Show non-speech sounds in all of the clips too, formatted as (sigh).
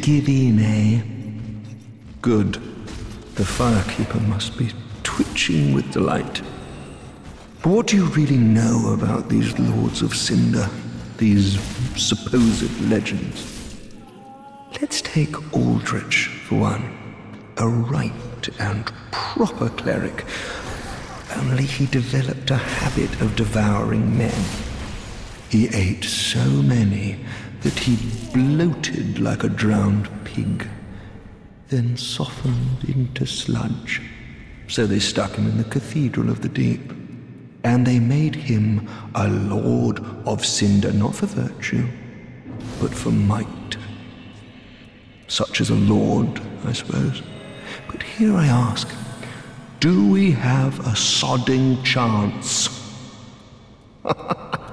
give in, eh? Good. The firekeeper must be twitching with delight. But what do you really know about these Lords of Cinder, these supposed legends? Let's take Aldrich for one. A right and proper cleric. Only he developed a habit of devouring men. He ate so many that he bloated like a drowned pig, then softened into sludge. So they stuck him in the Cathedral of the Deep. And they made him a Lord of Cinder, not for virtue, but for might. Such as a lord, I suppose. But here I ask do we have a sodding chance? (laughs)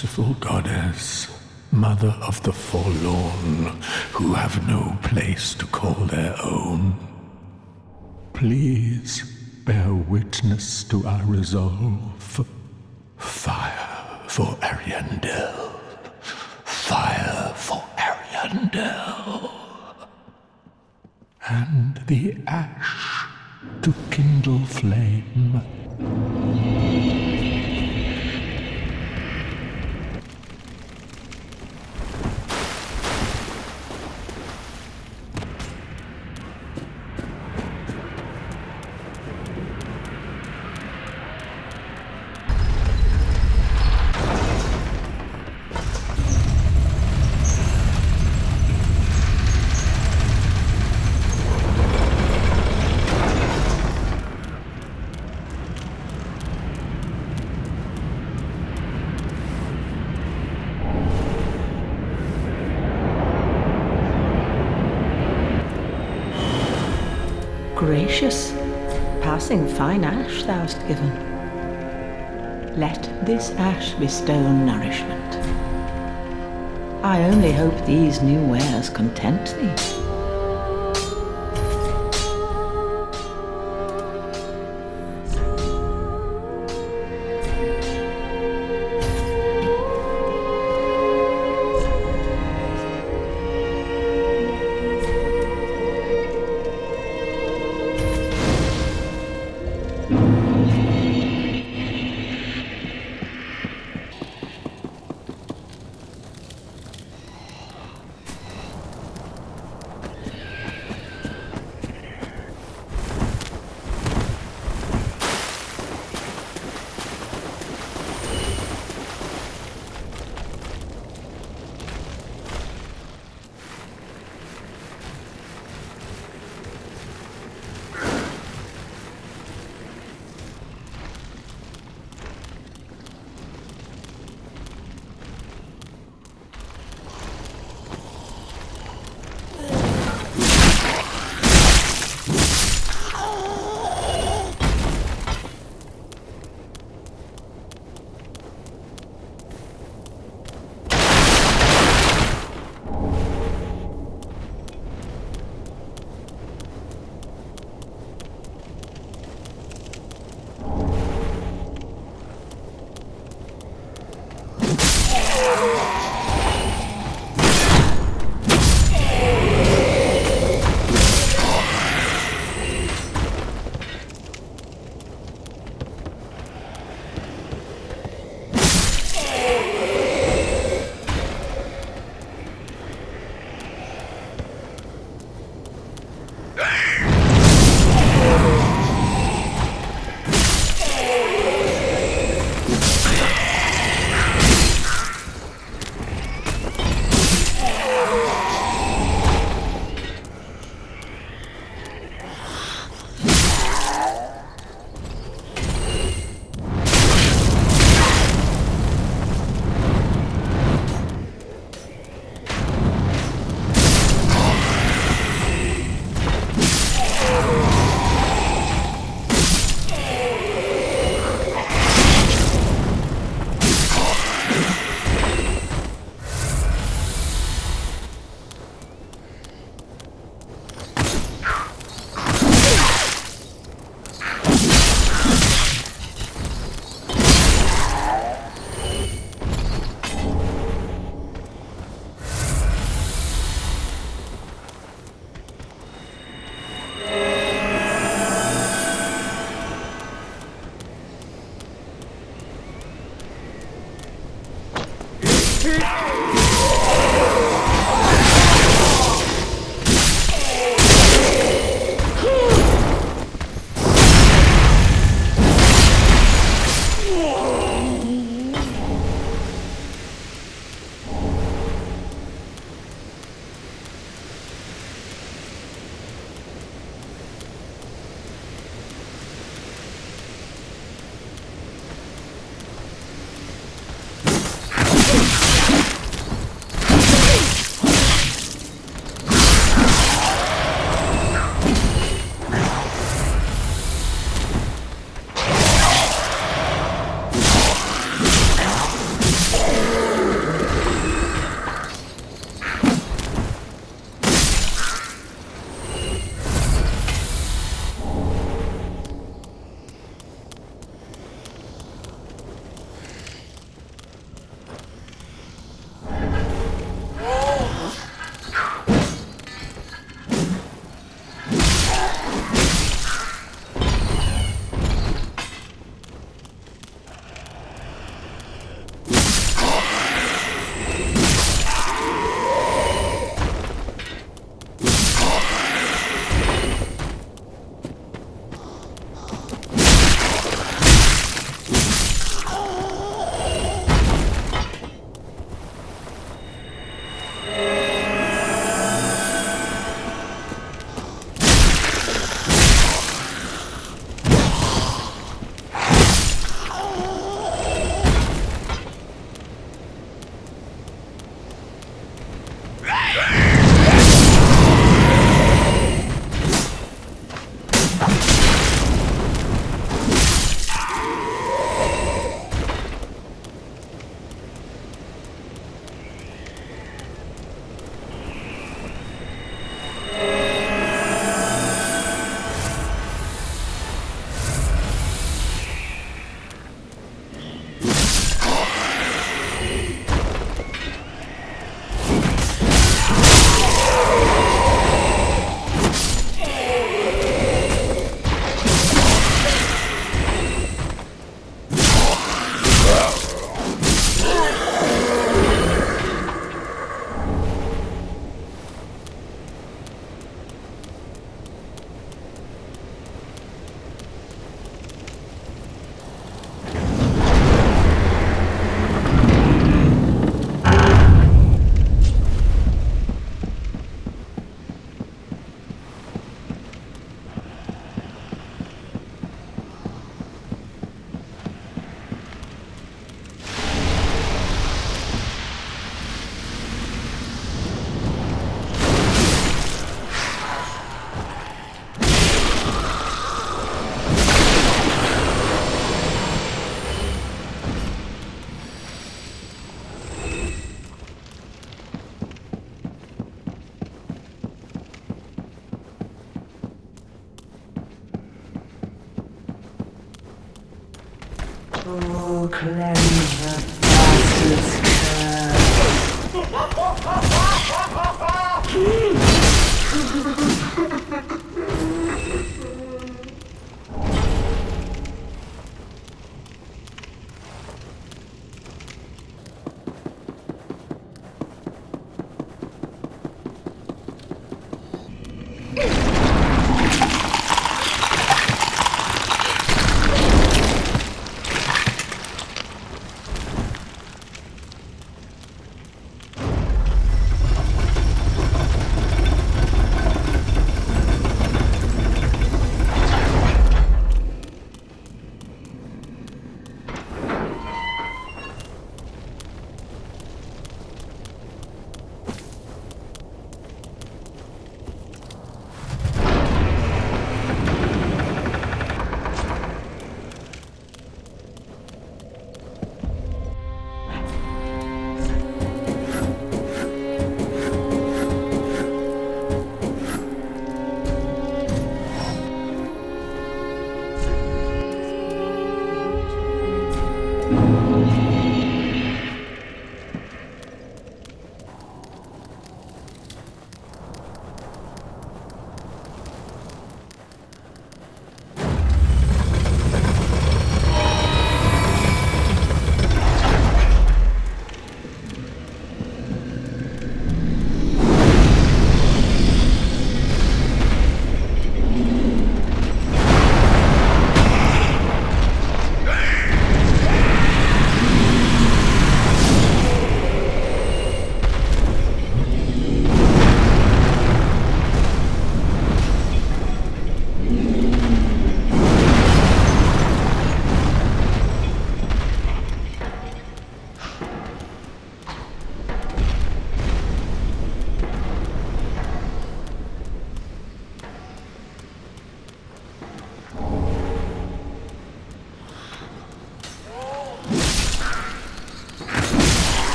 Merciful goddess, mother of the forlorn who have no place to call their own, please bear witness to our resolve. Fire for Ariandel. Fire for Ariandel. And the ash to kindle flame. Gracious, passing fine ash thou'st given. Let this ash bestow nourishment. I only hope these new wares content thee. Oh, the bastard's.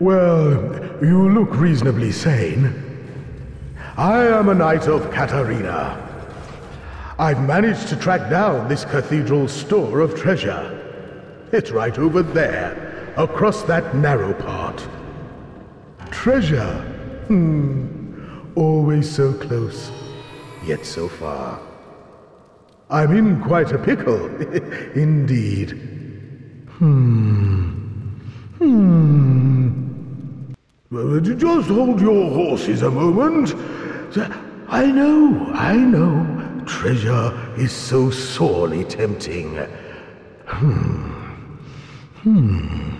Well, you look reasonably sane. I am a knight of Catarina. I've managed to track down this cathedral's store of treasure. It's right over there, across that narrow part. Treasure. Hmm. Always so close, yet so far. I'm in quite a pickle, (laughs) indeed. Uh, Just hold your horses a moment. I know, I know. Treasure is so sorely tempting. Hmm. Shame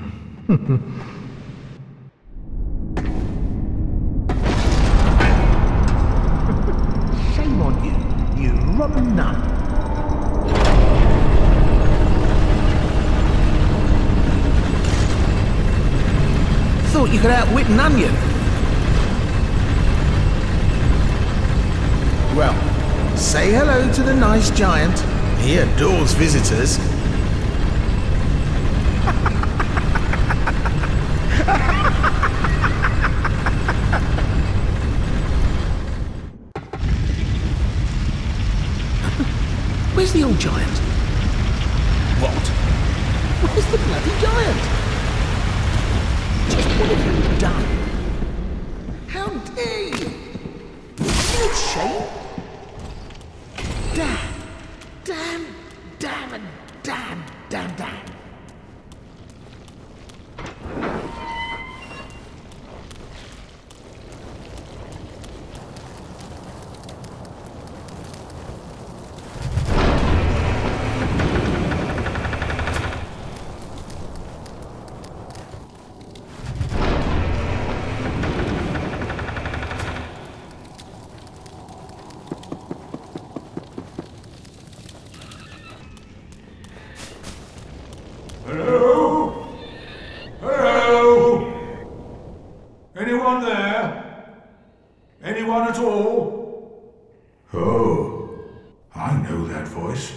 (laughs) you could outwit an onion. Well, say hello to the nice giant. He adores visitors. Where's the old giant? What? Where's the bloody giant? Just what have you done? How dare you? You shame? Damn, damn, damn, and damn, damn, damn. Hello? Hello? Anyone there? Anyone at all? Oh, I know that voice.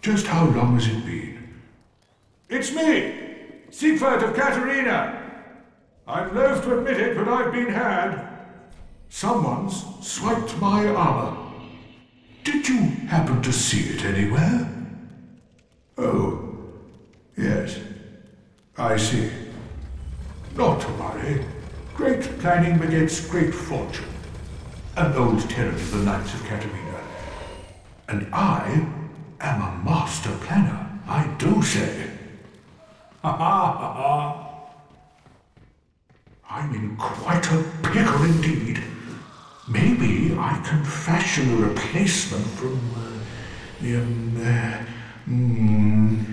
Just how long has it been? It's me, Siegward of Catarina. To admit it, but I've been had. Someone's swiped my armor. Did you happen to see it anywhere? Oh, Yes, I see. Not to worry. Great planning begets great fortune. An old tenet of the Knights of Catarina. And I am a master planner, I do say. (laughs) Ha ha ha ha. I'm in quite a pickle indeed. Maybe I can fashion a replacement from uh, the, um, uh, mm,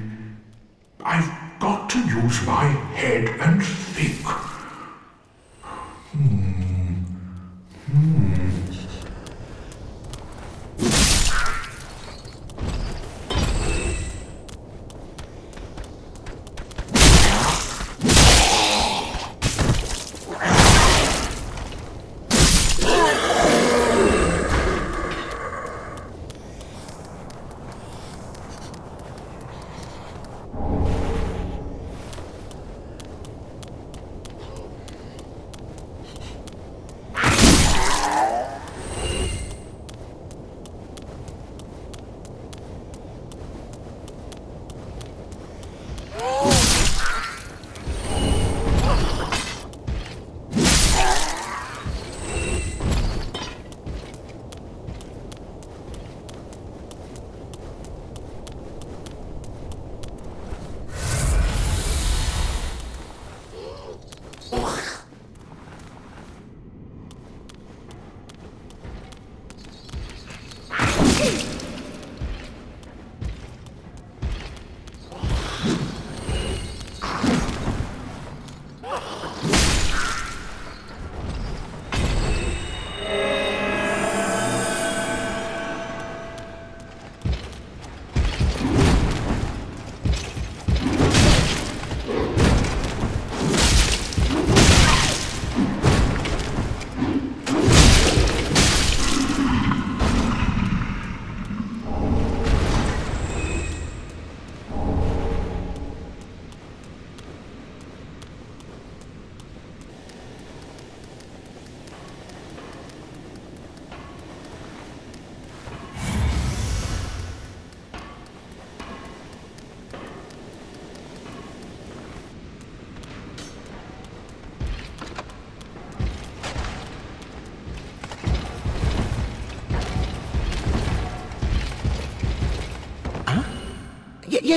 I've got to use my head and think.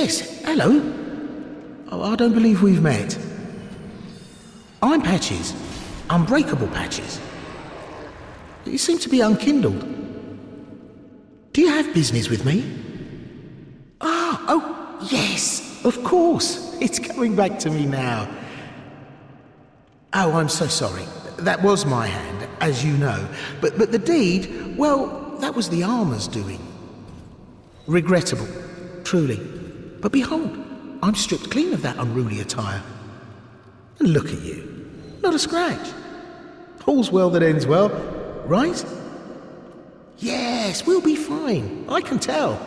Yes, hello. Oh, I don't believe we've met. I'm Patches. Unbreakable Patches. You seem to be unkindled. Do you have business with me? Ah, oh, yes, of course. (laughs) It's coming back to me now. Oh, I'm so sorry. That was my hand, as you know. But, but the deed, well, that was the armor's doing. Regrettable, truly. But behold, I'm stripped clean of that unruly attire. And look at you. Not a scratch. All's well that ends well, right? Yes, we'll be fine. I can tell.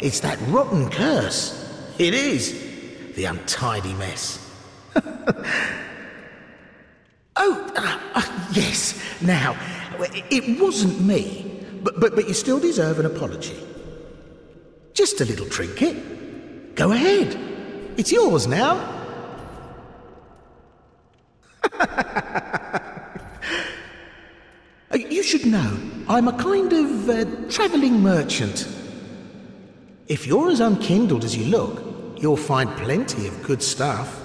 It's that rotten curse. It is. The untidy mess. (laughs) oh, uh, uh, yes. Now, it wasn't me, but, but, but you still deserve an apology. Just a little trinket. Go ahead. It's yours now. (laughs) Uh, you should know, I'm a kind of uh, travelling merchant. If you're as unkindled as you look, you'll find plenty of good stuff.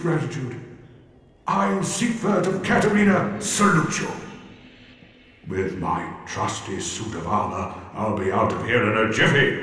Gratitude. I, Siegward of Catarina, salute you. With my trusty suit of armor, I'll be out of here in a jiffy.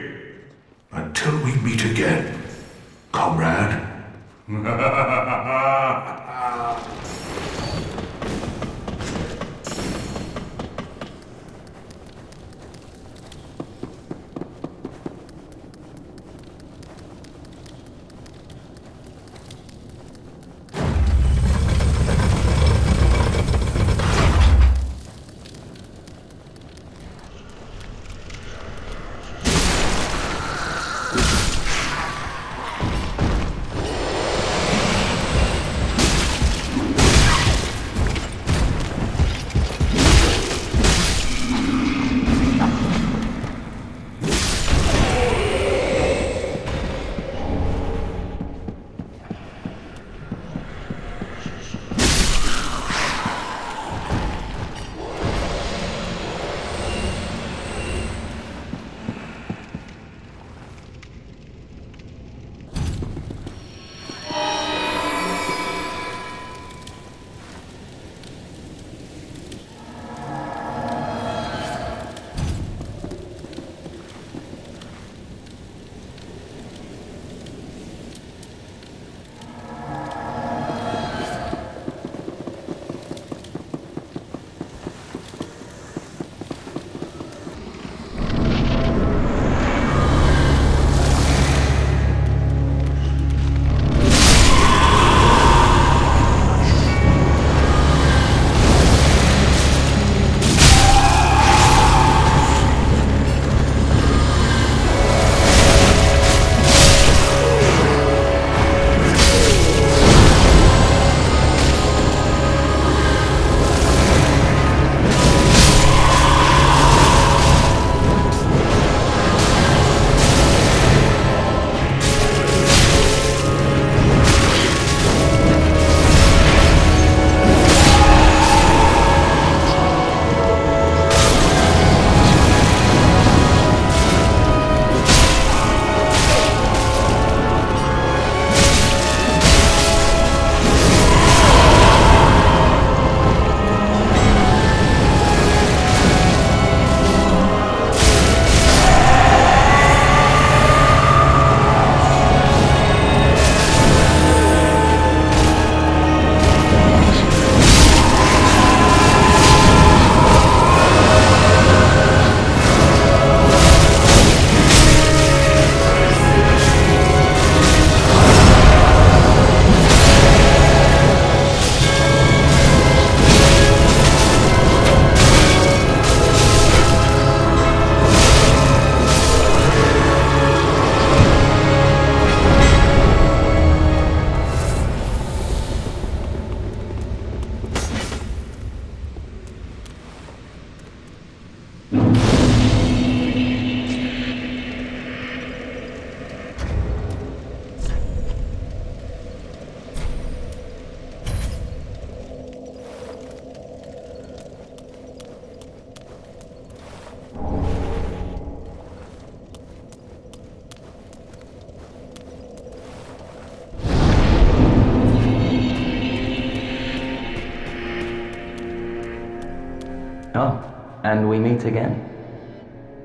Again.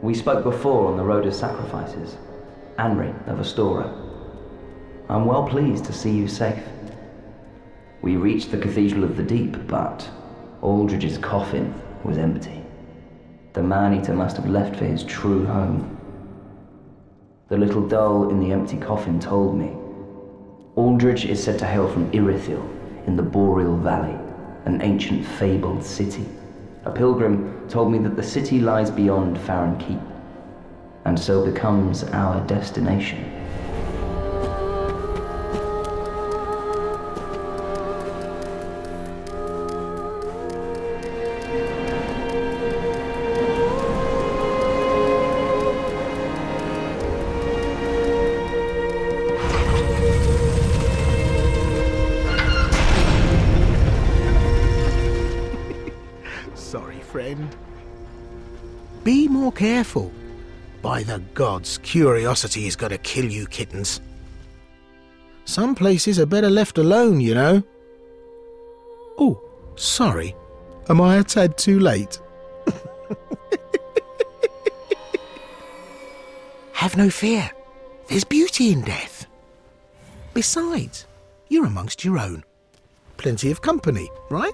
We spoke before on the road of sacrifices. Anri of Astora. I'm well pleased to see you safe. We reached the Cathedral of the Deep, but Aldrich's coffin was empty. The man-eater must have left for his true home. The little doll in the empty coffin told me. Aldrich is said to hail from Irithyll in the Boreal Valley, an ancient fabled city. A pilgrim told me that the city lies beyond Farron Keep, and so becomes our destination. Gods, curiosity is going to kill you kittens. Some places are better left alone, you know. Oh, sorry. Am I a tad too late? (laughs) Have no fear. There's beauty in death. Besides, you're amongst your own. Plenty of company, right?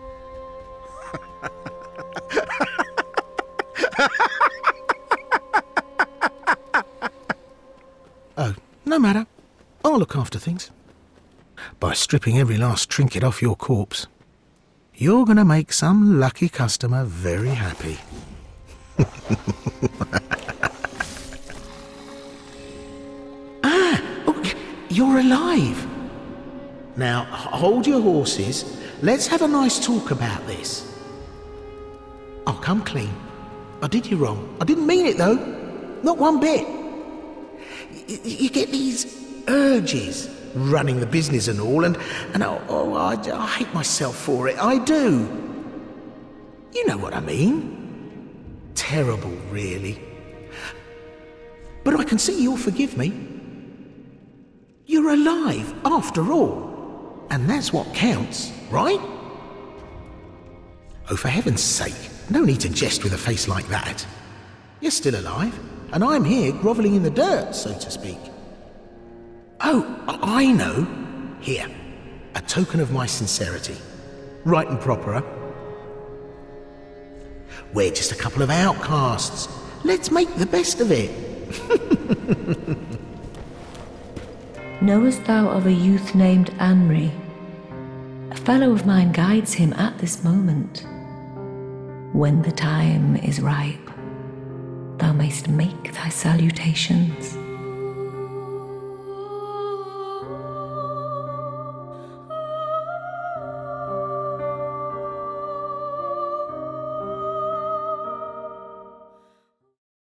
I'll look after things. By stripping every last trinket off your corpse, you're going to make some lucky customer very happy. (laughs) ah, oh, you're alive. Now, hold your horses. Let's have a nice talk about this. I'll come clean. I did you wrong. I didn't mean it though. Not one bit. Y- y- You get these urges running the business and all, and, and oh, oh, I, I hate myself for it. I do. You know what I mean. Terrible, really. But I can see you'll forgive me. You're alive, after all. And that's what counts, right? Oh, for heaven's sake, no need to jest with a face like that. You're still alive, and I'm here grovelling in the dirt, so to speak. Oh, I know. Here, a token of my sincerity. Right and proper, huh? We're just a couple of outcasts. Let's make the best of it. (laughs) Knowest thou of a youth named Anri? A fellow of mine guides him at this moment. When the time is ripe, thou mayst make thy salutations.